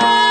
Bye.